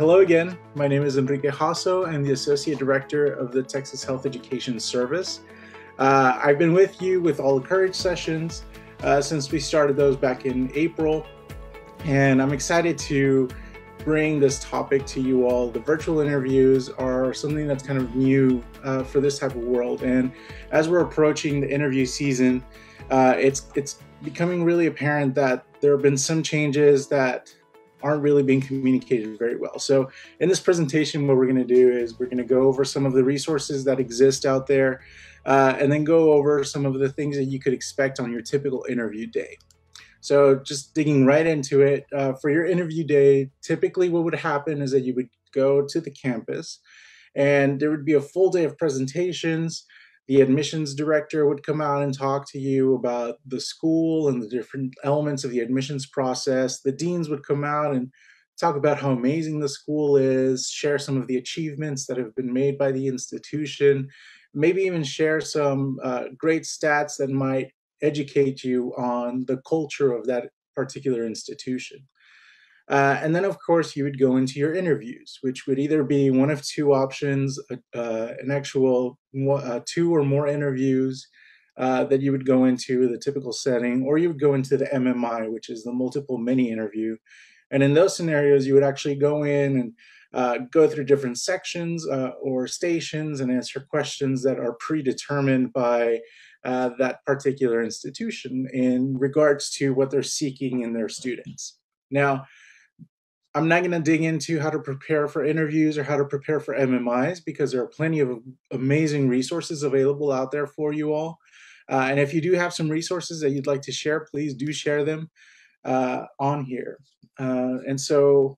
Hello again. My name is Enrique Hasso. I'm the Associate Director of the Texas Health Education Service. Uh, I've been with you with all the Courage sessions uh, since we started those back in April, and I'm excited to bring this topic to you all. The virtual interviews are something that's kind of new uh, for this type of world, and as we're approaching the interview season, uh, it's it's becoming really apparent that there have been some changes that aren't really being communicated very well. So, in this presentation, what we're going to do is we're going to go over some of the resources that exist out there uh, and then go over some of the things that you could expect on your typical interview day. So, just digging right into it, uh, for your interview day, typically what would happen is that you would go to the campus and there would be a full day of presentations the admissions director would come out and talk to you about the school and the different elements of the admissions process. The deans would come out and talk about how amazing the school is, share some of the achievements that have been made by the institution, maybe even share some uh, great stats that might educate you on the culture of that particular institution. Uh, and then, of course, you would go into your interviews, which would either be one of two options uh, uh an actual uh, two or more interviews uh, that you would go into the typical setting, or you would go into the MMI, which is the multiple mini interview. And in those scenarios, you would actually go in and uh, go through different sections or stations and answer questions that are predetermined by that particular institution in regards to what they're seeking in their students. Now, I'm not going to dig into how to prepare for interviews or how to prepare for MMIs because there are plenty of amazing resources available out there for you all. Uh, and if you do have some resources that you'd like to share, please do share them uh, on here. Uh, and so,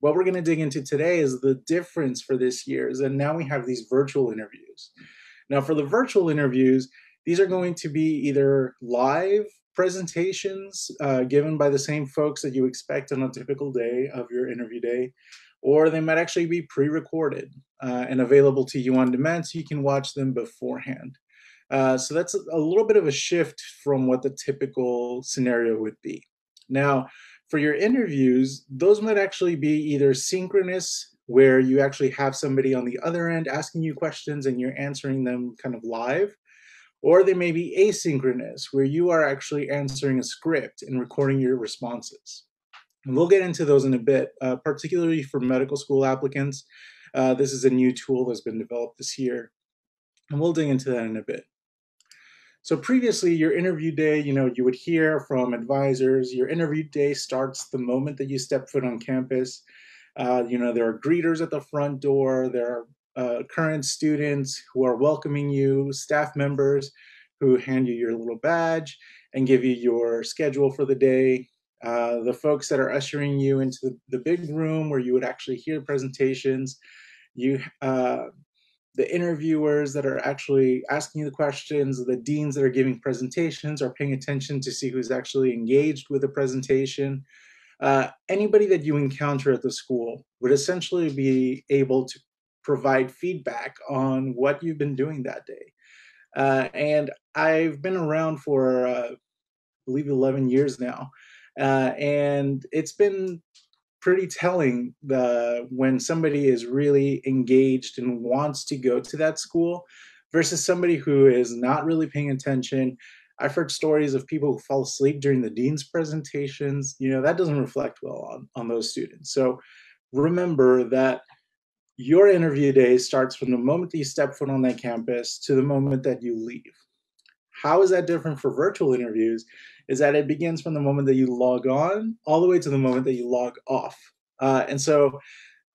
what we're going to dig into today is the difference for this year is that now we have these virtual interviews. Now, for the virtual interviews, these are going to be either live presentations uh, given by the same folks that you expect on a typical day of your interview day, or they might actually be pre recorded uh, and available to you on demand so you can watch them beforehand. Uh, so that's a little bit of a shift from what the typical scenario would be. Now, for your interviews, those might actually be either synchronous, where you actually have somebody on the other end asking you questions and you're answering them kind of live, or they may be asynchronous, where you are actually answering a script and recording your responses. And we'll get into those in a bit, uh, particularly for medical school applicants. Uh, this is a new tool that's been developed this year, and we'll dig into that in a bit. So previously, your interview day, you know, you would hear from advisors. Your interview day starts the moment that you step foot on campus. Uh, you know, there are greeters at the front door. There are uh, current students who are welcoming you, staff members who hand you your little badge and give you your schedule for the day, uh, the folks that are ushering you into the, the, big room where you would actually hear presentations, you, uh, the interviewers that are actually asking you the questions, the deans that are giving presentations are paying attention to see who's actually engaged with the presentation. Uh, anybody that you encounter at the school would essentially be able to provide feedback on what you've been doing that day. Uh, and I've been around for, uh, I believe, 11 years now. Uh, and it's been pretty telling the, when somebody is really engaged and wants to go to that school versus somebody who is not really paying attention. I've heard stories of people who fall asleep during the dean's presentations. You know, that doesn't reflect well on, on those students. So remember that your interview day starts from the moment that you step foot on that campus to the moment that you leave. How is that different for virtual interviews? Is that it begins from the moment that you log on all the way to the moment that you log off. Uh, and so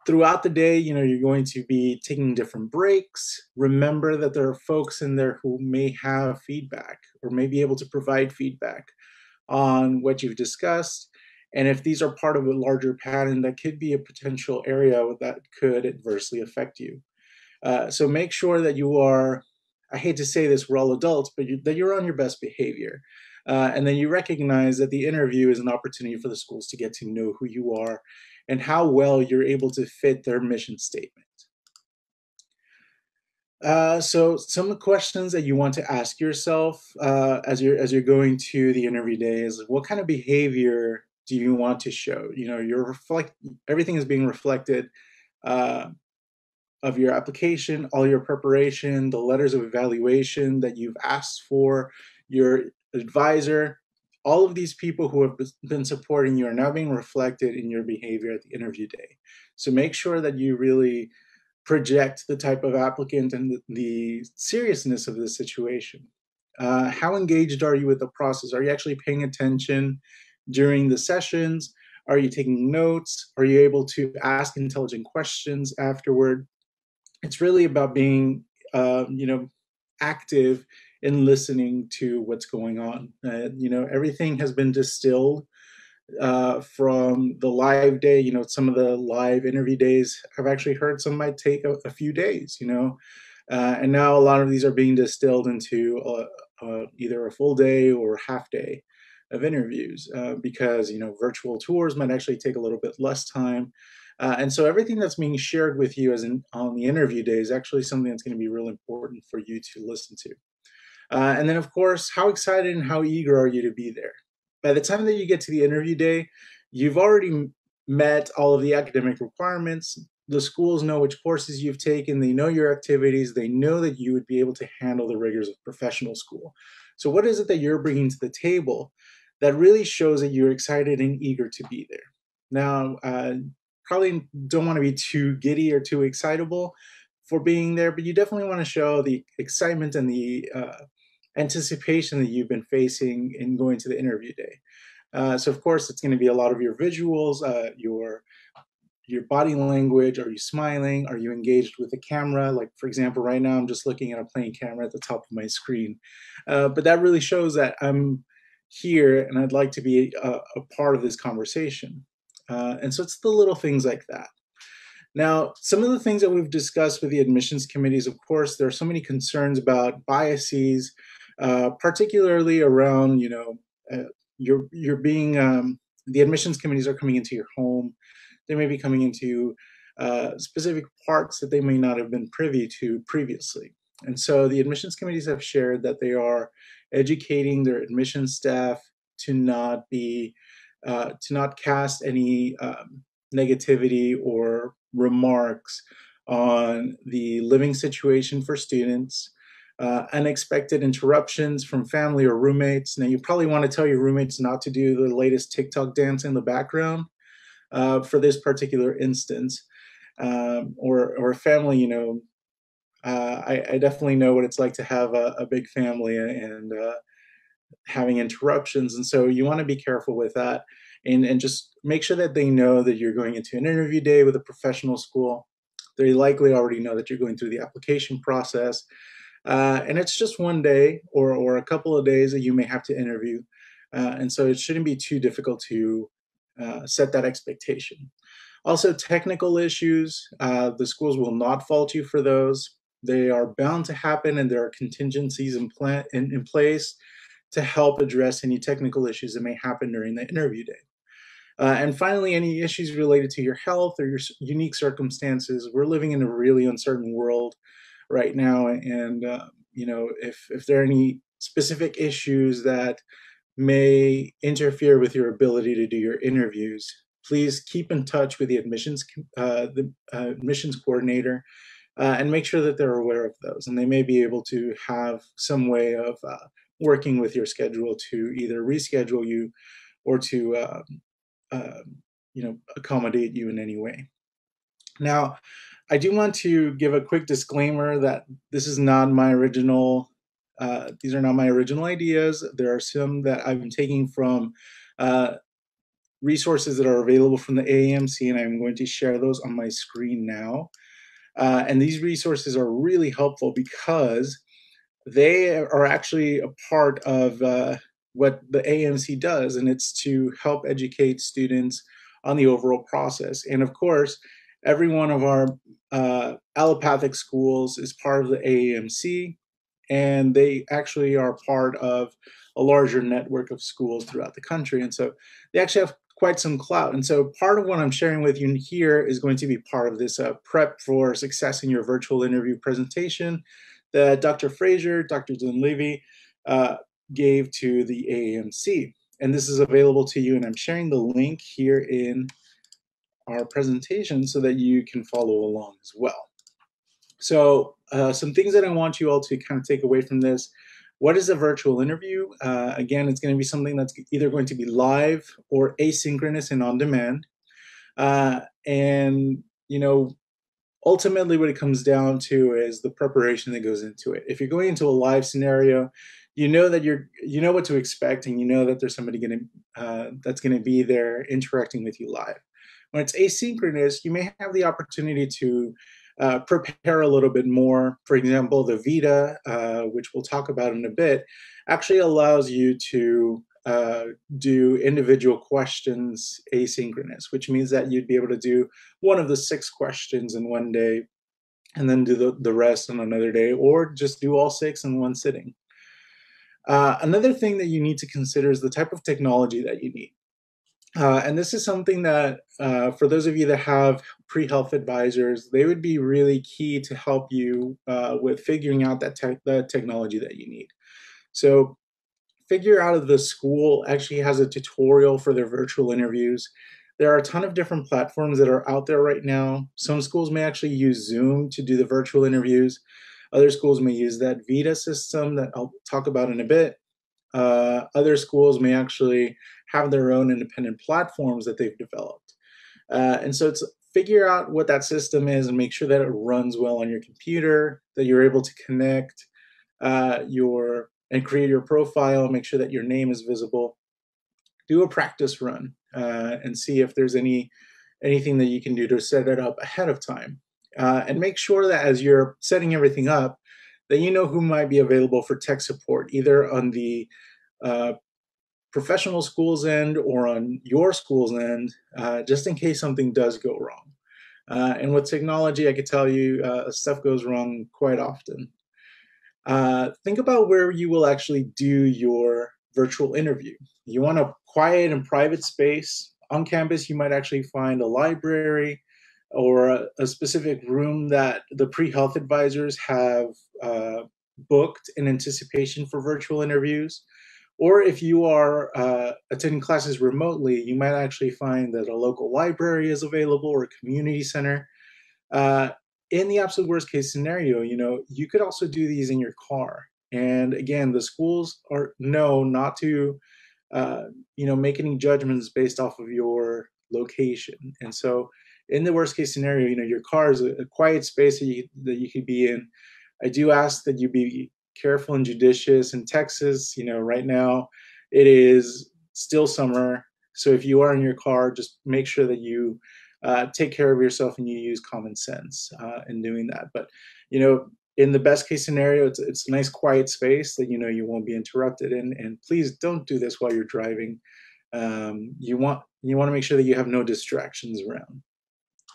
throughout the day, you know, you're going to be taking different breaks. Remember that there are folks in there who may have feedback or may be able to provide feedback on what you've discussed and if these are part of a larger pattern, that could be a potential area that could adversely affect you. Uh, so make sure that you are, I hate to say this, we're all adults, but you, that you're on your best behavior. Uh, and then you recognize that the interview is an opportunity for the schools to get to know who you are and how well you're able to fit their mission statement. Uh, so some questions that you want to ask yourself uh, as you're as you're going to the interview day is what kind of behavior do you want to show? You know, you're reflect everything is being reflected uh, of your application, all your preparation, the letters of evaluation that you've asked for, your advisor, all of these people who have been supporting you are now being reflected in your behavior at the interview day. So make sure that you really project the type of applicant and the, seriousness of the situation. Uh, how engaged are you with the process? Are you actually paying attention during the sessions? Are you taking notes? Are you able to ask intelligent questions afterward? It's really about being, uh, you know, active in listening to what's going on. Uh, you know, everything has been distilled uh, from the live day. You know, some of the live interview days I've actually heard some might take a, a few days. You know, uh, and now a lot of these are being distilled into either a full day or half day of interviews uh, because you know virtual tours might actually take a little bit less time. Uh, and so everything that's being shared with you as in, on the interview day is actually something that's going to be real important for you to listen to. Uh, and then, of course, how excited and how eager are you to be there? By the time that you get to the interview day, you've already met all of the academic requirements. The schools know which courses you've taken, they know your activities, they know that you would be able to handle the rigors of professional school. So, what is it that you're bringing to the table that really shows that you're excited and eager to be there? Now, uh, probably don't want to be too giddy or too excitable for being there, but you definitely want to show the excitement and the uh, anticipation that you've been facing in going to the interview day. Uh, so of course, it's going to be a lot of your visuals, uh, your your body language. Are you smiling? Are you engaged with the camera? Like for example, right now I'm just looking at a playing camera at the top of my screen, uh, but that really shows that I'm here and I'd like to be a, a part of this conversation. Uh, and so it's the little things like that. Now, some of the things that we've discussed with the admissions committees, of course, there are so many concerns about biases, uh, particularly around, you know, uh, you're you're being um, the admissions committees are coming into your home. They may be coming into uh, specific parts that they may not have been privy to previously. And so the admissions committees have shared that they are educating their admission staff to not be uh, to not cast any um, negativity or remarks on the living situation for students, uh, unexpected interruptions from family or roommates. Now, you probably want to tell your roommates not to do the latest TikTok dance in the background uh, for this particular instance. Um, or, or family, you know, uh, I, I, definitely know what it's like to have a, a big family and uh, having interruptions. And so you want to be careful with that and, and just make sure that they know that you're going into an interview day with a professional school. They likely already know that you're going through the application process. Uh, and it's just one day or, or a couple of days that you may have to interview. Uh, and so it shouldn't be too difficult to uh, set that expectation. Also, technical issues, uh, the schools will not fault you for those. They are bound to happen, and there are contingencies in, plan- in, in place to help address any technical issues that may happen during the interview day. Uh, and finally, any issues related to your health or your unique circumstances. We're living in a really uncertain world right now, and uh, you know, if if there are any specific issues that may interfere with your ability to do your interviews, please keep in touch with the admissions uh, the uh, admissions coordinator. Uh, and make sure that they're aware of those, and they may be able to have some way of uh, working with your schedule to either reschedule you or to uh, you know accommodate you in any way. Now, I do want to give a quick disclaimer that this is not my original. Uh, these are not my original ideas. There are some that I've been taking from uh, resources that are available from the AAMC, and I'm going to share those on my screen now. Uh, and these resources are really helpful because they are actually a part of uh, what the AAMC does, and it's to help educate students on the overall process. And of course, every one of our uh, allopathic schools is part of the AAMC, and they actually are part of a larger network of schools throughout the country. And so they actually have quite some clout. And so part of what I'm sharing with you here is going to be part of this uh, prep for success in your virtual interview presentation that Dr. Fraser, Dr. Dunleavy uh, gave to the AAMC. and this is available to you. And I'm sharing the link here in our presentation so that you can follow along as well. So uh, some things that I want you all to kind of take away from this. What is a virtual interview? Uh, again, it's going to be something that's either going to be live or asynchronous and on demand. Uh, and, you know, ultimately what it comes down to is the preparation that goes into it. If you're going into a live scenario, you know that you're you know what to expect and you know that there's somebody going to uh, that's going to be there interacting with you live when it's asynchronous you may have the opportunity to uh, prepare a little bit more for example the Vita uh, which we'll talk about in a bit actually allows you to uh, do individual questions asynchronous which means that you'd be able to do one of the six questions in one day and then do the, the rest on another day or just do all six in one sitting uh, another thing that you need to consider is the type of technology that you need. Uh, and this is something that, uh, for those of you that have pre health advisors, they would be really key to help you uh, with figuring out that the technology that you need. So, figure out if the school actually has a tutorial for their virtual interviews. There are a ton of different platforms that are out there right now. Some schools may actually use Zoom to do the virtual interviews. Other schools may use that Vita system that I'll talk about in a bit. Uh, other schools may actually have their own independent platforms that they've developed. Uh, and so it's figure out what that system is and make sure that it runs well on your computer, that you're able to connect uh, your and create your profile, make sure that your name is visible. Do a practice run uh, and see if there's any anything that you can do to set it up ahead of time uh, and make sure that as you're setting everything up, that you know who might be available for tech support, either on the uh, professional school's end or on your school's end, uh, just in case something does go wrong. Uh, and with technology, I can tell you uh, stuff goes wrong quite often. Uh, think about where you will actually do your virtual interview. You want a quiet and private space. On campus, you might actually find a library, or a, a specific room that the pre-health advisors have uh, booked in anticipation for virtual interviews. Or if you are uh, attending classes remotely, you might actually find that a local library is available or a community center. Uh, in the absolute worst case scenario, you know, you could also do these in your car. And again, the schools are know not to, uh, you know, make any judgments based off of your location. And so in the worst case scenario, you know, your car is a, a quiet space that you, that you could be in. I do ask that you be careful and judicious. In Texas, you know, right now it is still summer. So if you are in your car, just make sure that you uh, take care of yourself and you use common sense uh, in doing that. But, you know, in the best case scenario, it's, it's a nice quiet space that, you know, you won't be interrupted in. And please don't do this while you're driving. Um, you want you want to make sure that you have no distractions around.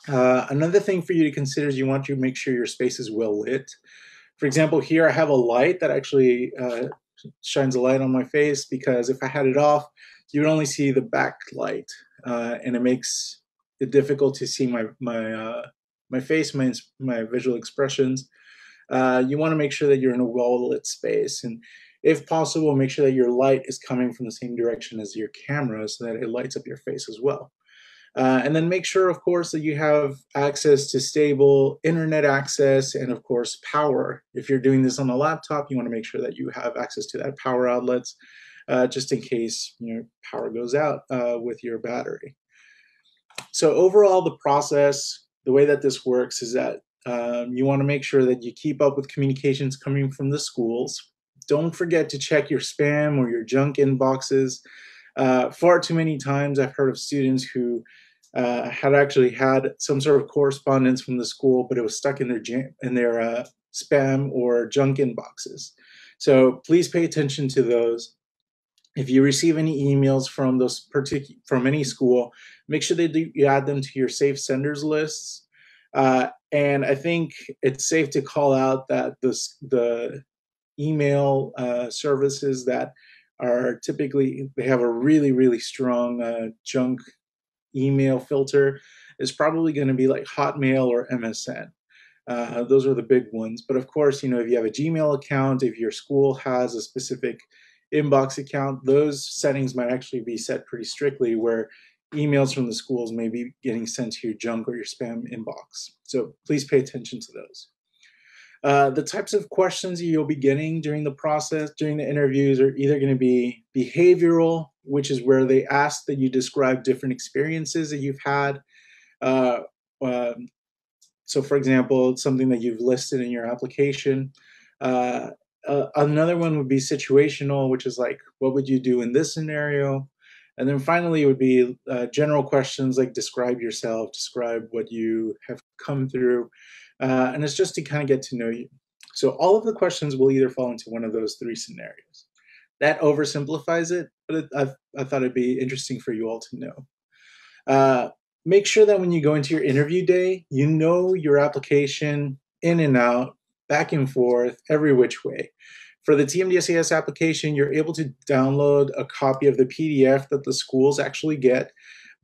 Uh, another thing for you to consider is you want to make sure your space is well lit. For example, here I have a light that actually uh, shines a light on my face because if I had it off, you would only see the backlight, uh, and it makes it difficult to see my my uh, my face, my my visual expressions. Uh, you want to make sure that you're in a well lit space, and if possible, make sure that your light is coming from the same direction as your camera, so that it lights up your face as well. Uh, and then make sure, of course, that you have access to stable internet access and, of course, power. If you're doing this on a laptop, you want to make sure that you have access to that power outlets uh, just in case you know, power goes out uh, with your battery. So, overall, the process, the way that this works is that um, you want to make sure that you keep up with communications coming from the schools. Don't forget to check your spam or your junk inboxes. Uh, far too many times I've heard of students who uh, had actually had some sort of correspondence from the school, but it was stuck in their jam- in their uh, spam or junk inboxes. So please pay attention to those. If you receive any emails from those particular from any school, make sure that you add them to your safe senders lists. Uh, and I think it's safe to call out that the the email uh, services that are typically they have a really really strong uh, junk email filter is probably going to be like Hotmail or MSN. Uh, those are the big ones. But of course, you know, if you have a Gmail account, if your school has a specific inbox account, those settings might actually be set pretty strictly where emails from the schools may be getting sent to your junk or your spam inbox. So please pay attention to those. Uh, the types of questions you'll be getting during the process, during the interviews, are either going to be behavioral, which is where they ask that you describe different experiences that you've had. Uh, um, so, for example, something that you've listed in your application. Uh, uh, another one would be situational, which is like, what would you do in this scenario? And then finally, it would be uh, general questions like describe yourself, describe what you have come through. Uh, and it's just to kind of get to know you. So all of the questions will either fall into one of those three scenarios. That oversimplifies it, but it, I, I, thought it'd be interesting for you all to know. Uh, make sure that when you go into your interview day, you know your application in and out, back and forth, every which way. For the TMDSAS application, you're able to download a copy of the PDF that the schools actually get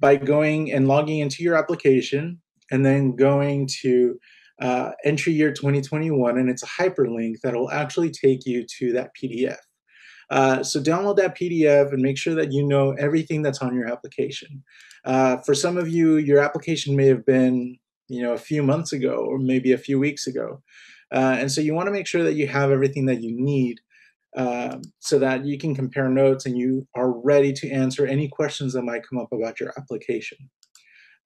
by going and logging into your application and then going to uh, entry year 2021, and it's a hyperlink that will actually take you to that PDF. Uh, so download that PDF and make sure that you know everything that's on your application. Uh, for some of you, your application may have been, you know, a few months ago or maybe a few weeks ago. Uh, and so you want to make sure that you have everything that you need um, so that you can compare notes and you are ready to answer any questions that might come up about your application.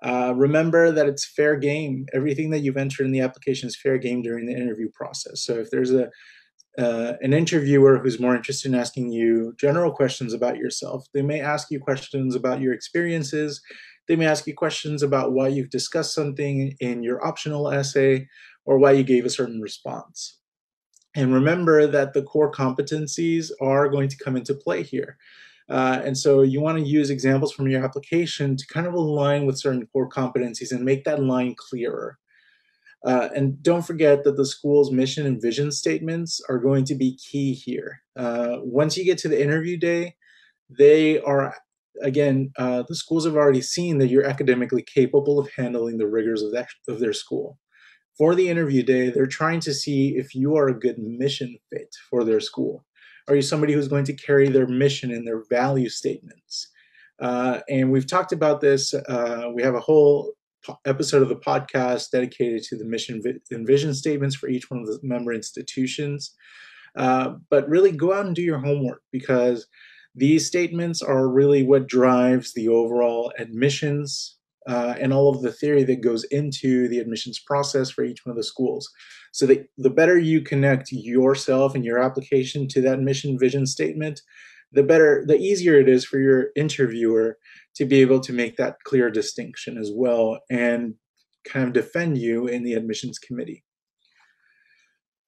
Uh, remember that it's fair game. Everything that you've entered in the application is fair game during the interview process. So if there's a uh, an interviewer who's more interested in asking you general questions about yourself, they may ask you questions about your experiences. They may ask you questions about why you've discussed something in your optional essay or why you gave a certain response. And remember that the core competencies are going to come into play here. Uh, and so you want to use examples from your application to kind of align with certain core competencies and make that line clearer. Uh, and don't forget that the school's mission and vision statements are going to be key here. Uh, once you get to the interview day, they are, again, uh, the schools have already seen that you're academically capable of handling the rigors of, that, of their school. For the interview day, they're trying to see if you are a good mission fit for their school. Are you somebody who's going to carry their mission and their value statements? Uh, and we've talked about this. Uh, we have a whole episode of the podcast dedicated to the mission and vision statements for each one of the member institutions. Uh, but really go out and do your homework because these statements are really what drives the overall admissions uh, and all of the theory that goes into the admissions process for each one of the schools. So that the better you connect yourself and your application to that mission vision statement, the better, the easier it is for your interviewer to be able to make that clear distinction as well and kind of defend you in the admissions committee.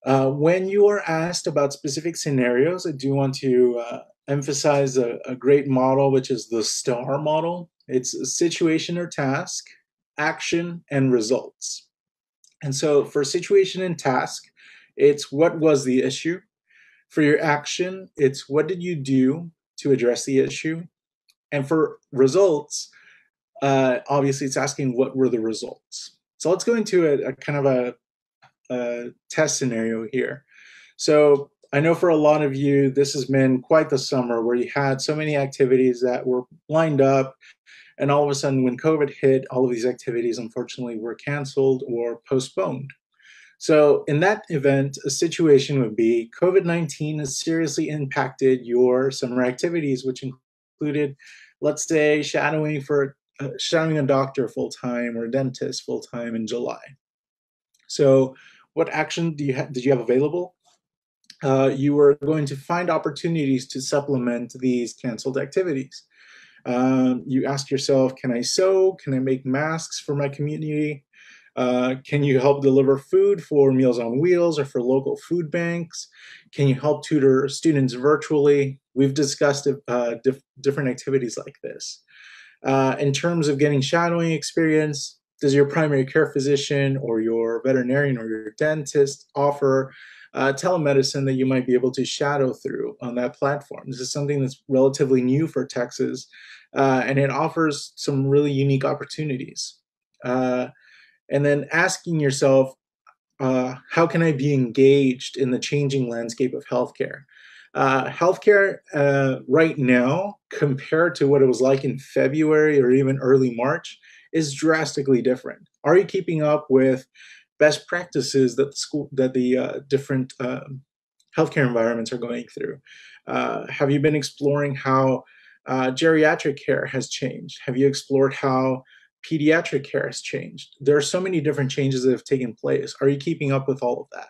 Uh, when you are asked about specific scenarios, I do want to uh, emphasize a, a, great model, which is the STAR model. It's a situation or task, action, and results. And so for situation and task, it's what was the issue. For your action, it's what did you do to address the issue. And for results, uh, obviously it's asking what were the results. So let's go into a, a kind of a, a test scenario here. So I know for a lot of you, this has been quite the summer where you had so many activities that were lined up. And all of a sudden, when COVID hit, all of these activities unfortunately were canceled or postponed. So, in that event, a situation would be COVID 19 has seriously impacted your summer activities, which included, let's say, shadowing for uh, shadowing a doctor full time or a dentist full time in July. So, what action do you ha- did you have available? Uh, you were going to find opportunities to supplement these canceled activities. Um, you ask yourself, can I sew? Can I make masks for my community? Uh, can you help deliver food for Meals on Wheels or for local food banks? Can you help tutor students virtually? We've discussed uh, dif- different activities like this. Uh, in terms of getting shadowing experience, does your primary care physician or your veterinarian or your dentist offer uh, telemedicine that you might be able to shadow through on that platform? This is something that's relatively new for Texas, uh, and it offers some really unique opportunities. Uh, and then asking yourself, uh, how can I be engaged in the changing landscape of healthcare? Uh, healthcare uh, right now, compared to what it was like in February or even early March, is drastically different. Are you keeping up with best practices that the school that the uh, different um, healthcare environments are going through? Uh, have you been exploring how uh, geriatric care has changed? Have you explored how pediatric care has changed? There are so many different changes that have taken place. Are you keeping up with all of that?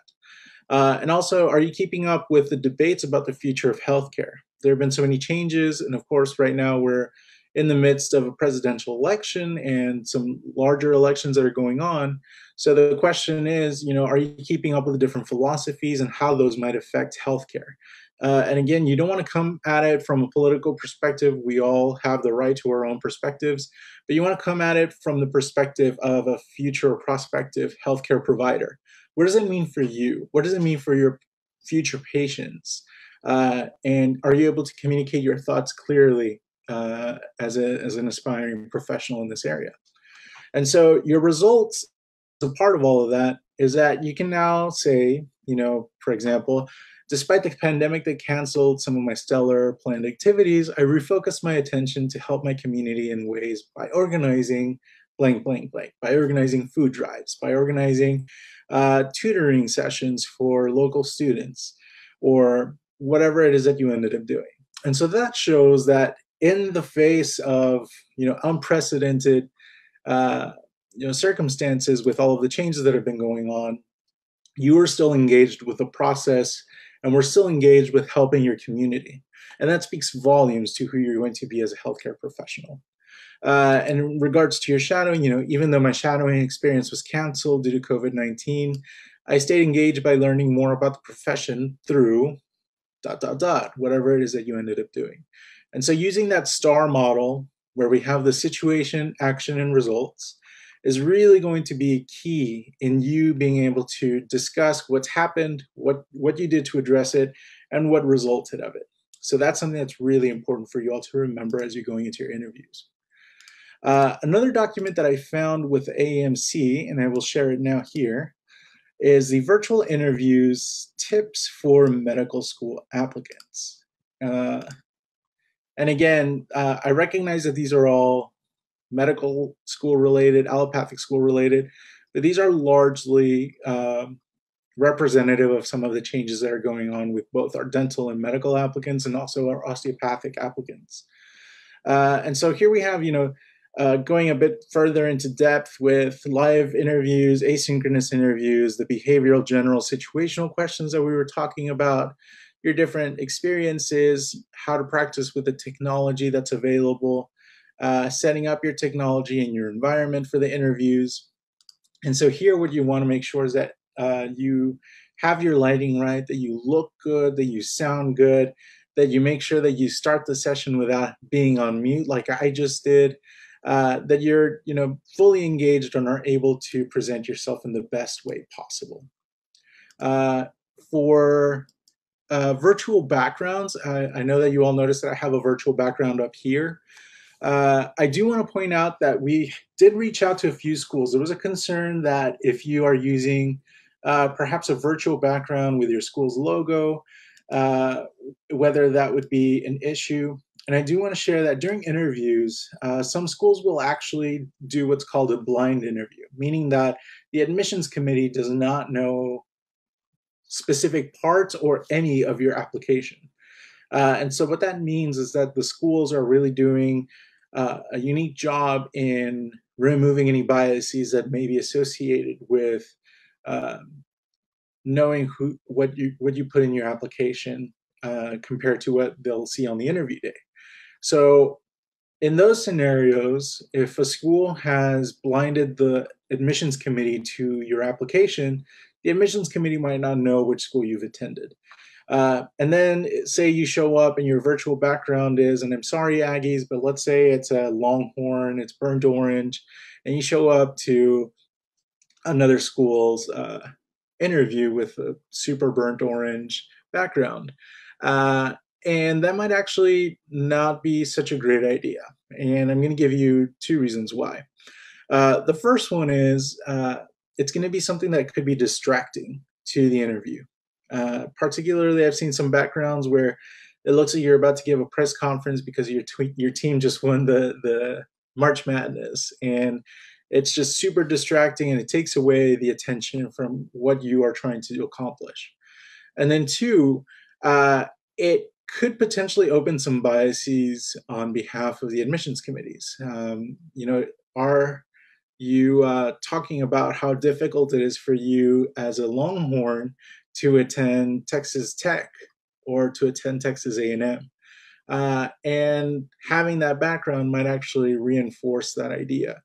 Uh, and also, are you keeping up with the debates about the future of healthcare? There have been so many changes, and of course, right now we're in the midst of a presidential election and some larger elections that are going on. So the question is, you know, are you keeping up with the different philosophies and how those might affect healthcare? Uh, and again, you don't want to come at it from a political perspective. We all have the right to our own perspectives, but you want to come at it from the perspective of a future prospective healthcare provider. What does it mean for you? What does it mean for your future patients? Uh, and are you able to communicate your thoughts clearly uh, as, a, as an aspiring professional in this area? And so your results, a part of all of that, is that you can now say, you know, for example, Despite the pandemic that canceled some of my stellar planned activities, I refocused my attention to help my community in ways by organizing blank, blank, blank, by organizing food drives, by organizing uh, tutoring sessions for local students, or whatever it is that you ended up doing. And so that shows that in the face of you know unprecedented uh, you know circumstances with all of the changes that have been going on, you are still engaged with the process and we're still engaged with helping your community. And that speaks volumes to who you're going to be as a healthcare professional. Uh, and in regards to your shadowing, you know, even though my shadowing experience was canceled due to COVID 19, I stayed engaged by learning more about the profession through dot, dot, dot, whatever it is that you ended up doing. And so using that STAR model, where we have the situation, action, and results, is really going to be key in you being able to discuss what's happened, what, what you did to address it, and what resulted of it. So that's something that's really important for you all to remember as you're going into your interviews. Uh, another document that I found with AAMC, and I will share it now here, is the virtual interviews tips for medical school applicants. Uh, and again, uh, I recognize that these are all medical school related, allopathic school related, but these are largely um, representative of some of the changes that are going on with both our dental and medical applicants and also our osteopathic applicants. Uh, and so here we have, you know, uh, going a bit further into depth with live interviews, asynchronous interviews, the behavioral general situational questions that we were talking about, your different experiences, how to practice with the technology that's available, uh, setting up your technology and your environment for the interviews. And so here, what you want to make sure is that uh, you have your lighting right, that you look good, that you sound good, that you make sure that you start the session without being on mute, like I just did. Uh, that you're, you know, fully engaged and are able to present yourself in the best way possible. Uh, for uh, virtual backgrounds, I, I, know that you all noticed that I have a virtual background up here. Uh, I do want to point out that we did reach out to a few schools. There was a concern that if you are using uh, perhaps a virtual background with your school's logo, uh, whether that would be an issue. And I do want to share that during interviews, uh, some schools will actually do what's called a blind interview, meaning that the admissions committee does not know specific parts or any of your application. Uh, and so what that means is that the schools are really doing uh, a unique job in removing any biases that may be associated with um, knowing who what you what you put in your application uh, compared to what they'll see on the interview day. So in those scenarios, if a school has blinded the admissions committee to your application, the admissions committee might not know which school you've attended. Uh, and then say you show up and your virtual background is, and I'm sorry, Aggies, but let's say it's a Longhorn, it's burnt orange, and you show up to another school's uh, interview with a super burnt orange background. Uh, and that might actually not be such a great idea. And I'm going to give you two reasons why. Uh, the first one is uh, it's going to be something that could be distracting to the interview. Uh, particularly, I've seen some backgrounds where it looks like you're about to give a press conference because your your team just won the the March Madness, and it's just super distracting, and it takes away the attention from what you are trying to accomplish. And then two, uh, it could potentially open some biases on behalf of the admissions committees. Um, you know, are you uh, talking about how difficult it is for you as a Longhorn to attend Texas Tech or to attend Texas A&M? Uh, and having that background might actually reinforce that idea.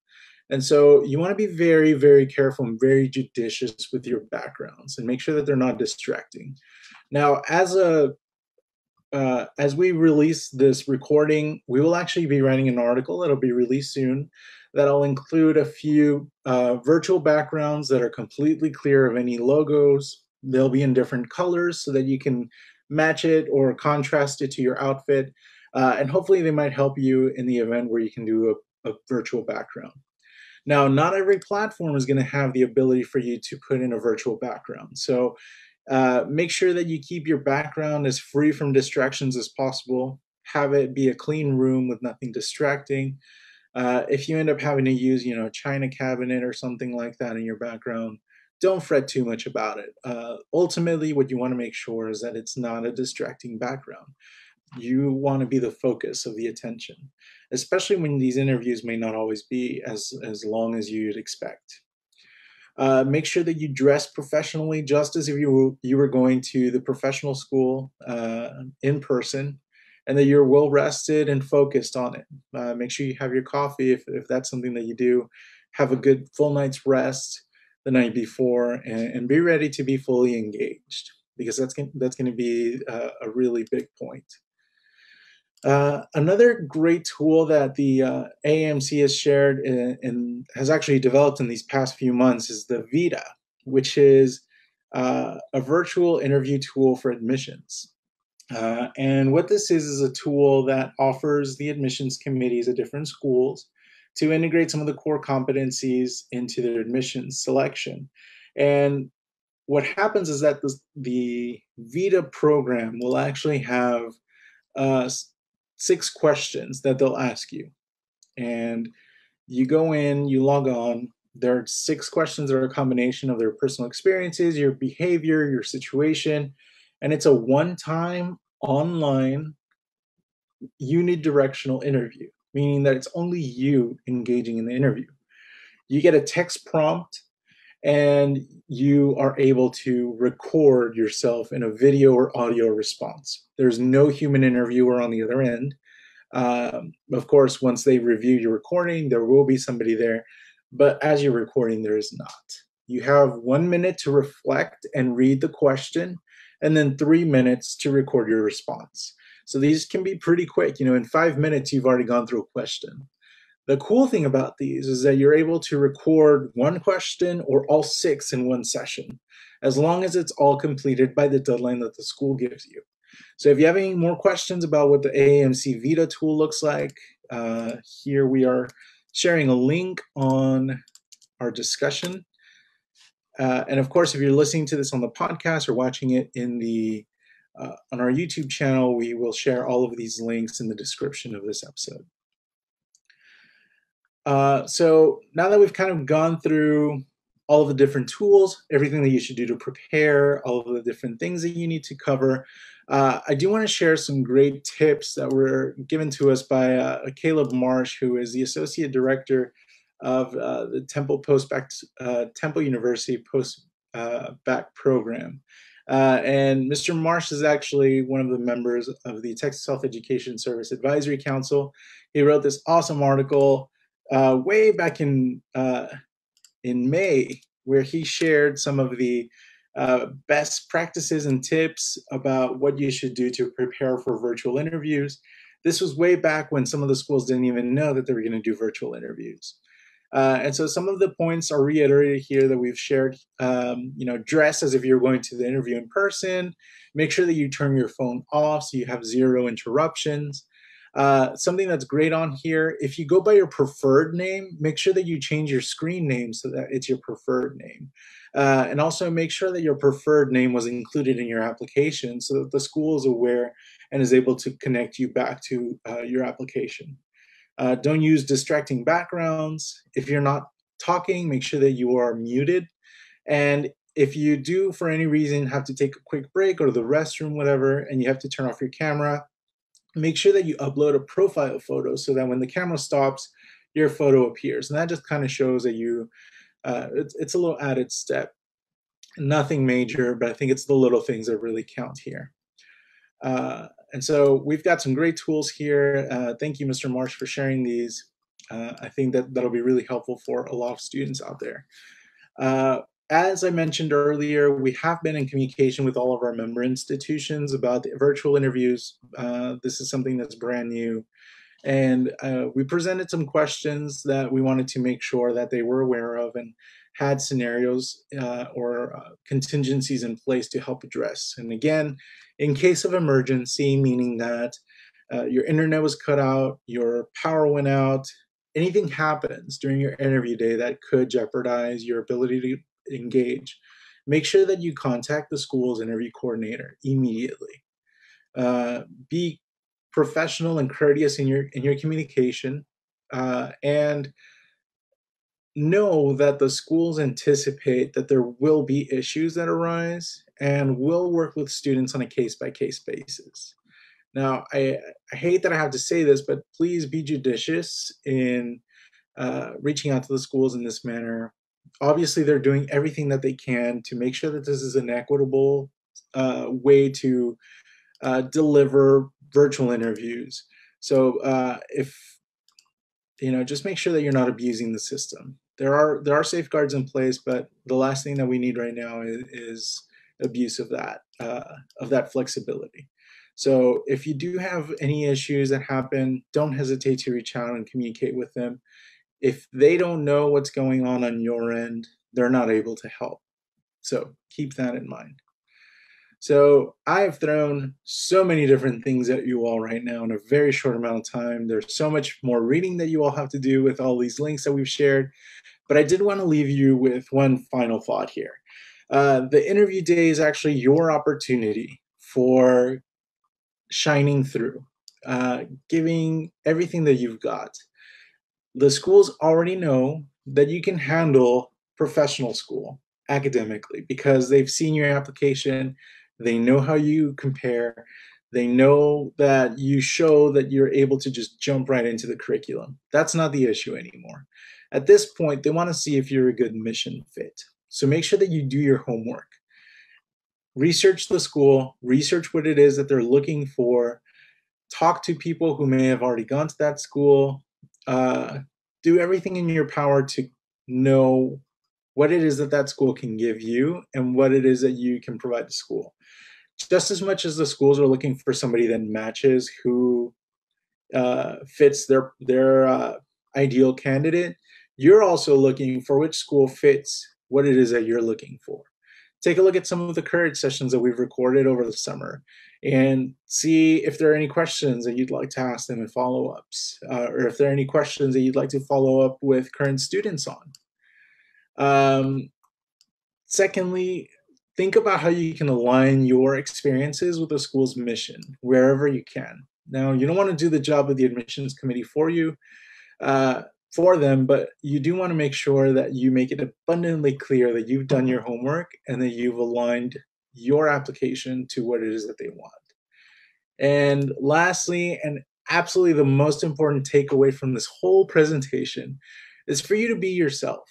And so you want to be very, very careful and very judicious with your backgrounds and make sure that they're not distracting. Now, as a uh, as we release this recording, we will actually be writing an article that'll be released soon that'll include a few uh, virtual backgrounds that are completely clear of any logos. They'll be in different colors so that you can match it or contrast it to your outfit. Uh, and hopefully, they might help you in the event where you can do a, a virtual background. Now, not every platform is going to have the ability for you to put in a virtual background. So uh, make sure that you keep your background as free from distractions as possible. Have it be a clean room with nothing distracting. Uh, if you end up having to use, you know, a china cabinet or something like that in your background, don't fret too much about it. Uh, ultimately, what you want to make sure is that it's not a distracting background. You want to be the focus of the attention, especially when these interviews may not always be as, as long as you'd expect. Uh, make sure that you dress professionally, just as if you were, you were going to the professional school uh, in person, and that you're well rested and focused on it. Uh, make sure you have your coffee if, if that's something that you do. Have a good full night's rest the night before, and, and be ready to be fully engaged because that's gonna, that's going to be a, a really big point. Uh, another great tool that the uh, AAMC has shared in, has actually developed in these past few months is the Vita, which is uh, a virtual interview tool for admissions. Uh, and what this is is a tool that offers the admissions committees at different schools to integrate some of the core competencies into their admissions selection. And what happens is that the, the Vita program will actually have uh, six questions that they'll ask you. And you go in, you log on. There are six questions that are a combination of their personal experiences, your behavior, your situation. And it's a one time online unidirectional interview, meaning that it's only you engaging in the interview. You get a text prompt and you are able to record yourself in a video or audio response. There's no human interviewer on the other end. Um, of course, once they review your recording, there will be somebody there, but as you're recording, there is not. You have one minute to reflect and read the question, and then three minutes to record your response. So these can be pretty quick. You know, in five minutes, you've already gone through a question. The cool thing about these is that you're able to record one question or all six in one session, as long as it's all completed by the deadline that the school gives you. So if you have any more questions about what the AAMC Vita tool looks like, uh, here we are sharing a link on our discussion. Uh, and of course, if you're listening to this on the podcast or watching it in the uh, on our YouTube channel, we will share all of these links in the description of this episode. Uh, so now that we've kind of gone through all of the different tools, everything that you should do to prepare, all of the different things that you need to cover, uh, I do want to share some great tips that were given to us by uh, Caleb Marsh, who is the associate director of uh, the Temple Post Bac uh, Temple University Post uh, Bac program. and Mr. Marsh is actually one of the members of the Texas Health Education Service Advisory Council. He wrote this awesome article uh, way back in uh, in May, where he shared some of the uh, best practices and tips about what you should do to prepare for virtual interviews. This was way back when some of the schools didn't even know that they were going to do virtual interviews. Uh, and so some of the points are reiterated here that we've shared. Um, you know, dress as if you're going to the interview in person. Make sure that you turn your phone off so you have zero interruptions. Uh, something that's great on here, if you go by your preferred name, make sure that you change your screen name so that it's your preferred name. Uh, and also make sure that your preferred name was included in your application so that the school is aware and is able to connect you back to uh, your application. Uh, don't use distracting backgrounds. If you're not talking, make sure that you are muted. And if you do, for any reason, have to take a quick break or the restroom, whatever, and you have to turn off your camera, make sure that you upload a profile photo so that when the camera stops, your photo appears. And that just kind of shows that you, uh, it's, it's a little added step. Nothing major, but I think it's the little things that really count here. Uh, and so we've got some great tools here. Uh, thank you, Mr. Marsh, for sharing these. Uh, I think that that'll be really helpful for a lot of students out there. Uh, as I mentioned earlier, we have been in communication with all of our member institutions about the virtual interviews. Uh, this is something that's brand new. And uh, we presented some questions that we wanted to make sure that they were aware of and had scenarios or contingencies in place to help address. And again, in case of emergency, meaning that uh, your internet was cut out, your power went out, anything happens during your interview day that could jeopardize your ability to engage, make sure that you contact the school's interview coordinator immediately. Uh, be professional and courteous in your in your communication, uh, and know that the schools anticipate that there will be issues that arise and will work with students on a case by case basis. Now, I, I, hate that I have to say this, but please be judicious in uh, reaching out to the schools in this manner obviously they're doing everything that they can to make sure that this is an equitable uh, way to uh, deliver virtual interviews. So uh, if you know, just make sure that you're not abusing the system. There are there are safeguards in place, but the last thing that we need right now is, is abuse of that uh, of that flexibility. So if you do have any issues that happen, don't hesitate to reach out and communicate with them if they don't know what's going on on your end, they're not able to help. So keep that in mind. So I've thrown so many different things at you all right now in a very short amount of time. There's so much more reading that you all have to do with all these links that we've shared. But I did want to leave you with one final thought here. Uh, the interview day is actually your opportunity for shining through, uh, giving everything that you've got the schools already know that you can handle professional school academically because they've seen your application, they know how you compare, they know that you show that you're able to just jump right into the curriculum. That's not the issue anymore. At this point, they want to see if you're a good mission fit. So make sure that you do your homework. Research the school, research what it is that they're looking for, talk to people who may have already gone to that school, uh, do everything in your power to know what it is that that school can give you and what it is that you can provide the school. Just as much as the schools are looking for somebody that matches who uh, fits their their uh, ideal candidate, you're also looking for which school fits what it is that you're looking for. Take a look at some of the courage sessions that we've recorded over the summer and see if there are any questions that you'd like to ask them in follow ups, uh, or if there are any questions that you'd like to follow up with current students on. Um, secondly, think about how you can align your experiences with the school's mission wherever you can. Now, you don't want to do the job of the admissions committee for you. Uh, for them, but you do want to make sure that you make it abundantly clear that you've done your homework and that you've aligned your application to what it is that they want. And lastly, and absolutely the most important takeaway from this whole presentation is for you to be yourself.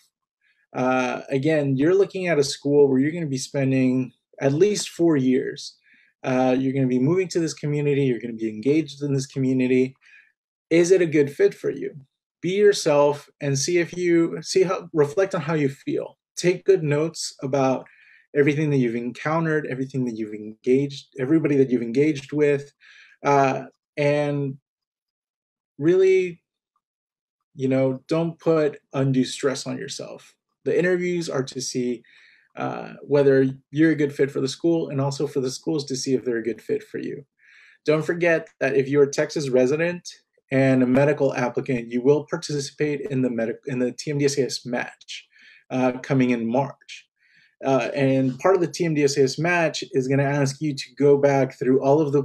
Uh, again, you're looking at a school where you're going to be spending at least four years. Uh, you're going to be moving to this community, you're going to be engaged in this community. Is it a good fit for you? Be yourself and see if you see how reflect on how you feel. Take good notes about everything that you've encountered, everything that you've engaged, everybody that you've engaged with, uh, and really, you know, don't put undue stress on yourself. The interviews are to see uh, whether you're a good fit for the school and also for the schools to see if they're a good fit for you. Don't forget that if you're a Texas resident and a medical applicant, you will participate in the medic- in the TMDSAS match uh, coming in March. Uh, and part of the TMDSAS match is going to ask you to go back through all of the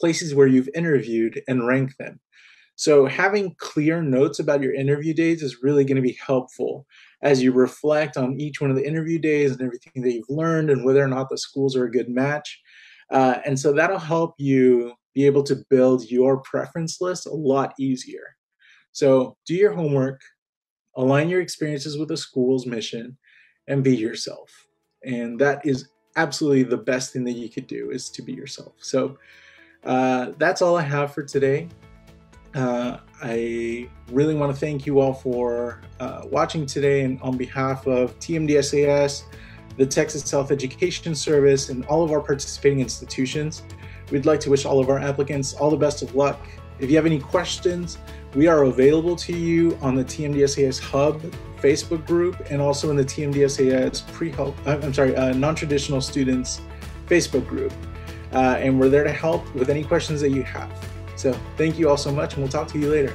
places where you've interviewed and rank them. So having clear notes about your interview days is really going to be helpful as you reflect on each one of the interview days and everything that you've learned and whether or not the schools are a good match. Uh, and so that'll help you be able to build your preference list a lot easier. So do your homework, align your experiences with the school's mission, and be yourself. And that is absolutely the best thing that you could do is to be yourself. So uh, that's all I have for today. Uh, I really want to thank you all for uh, watching today, and on behalf of TMDSAS, the Texas Health Education Service, and all of our participating institutions, we'd like to wish all of our applicants all the best of luck. If you have any questions, we are available to you on the TMDSAS Hub Facebook group and also in the TMDSAS pre-help, I'm sorry, uh, non-traditional students Facebook group. Uh, and we're there to help with any questions that you have. So thank you all so much, and we'll talk to you later.